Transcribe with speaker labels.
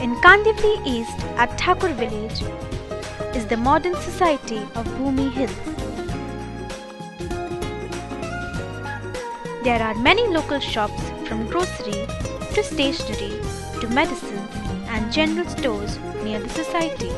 Speaker 1: In Kandivli East at Thakur village is the modern society of Bhoomi Hills. There are many local shops from grocery to stationery to medicines and general stores near the society.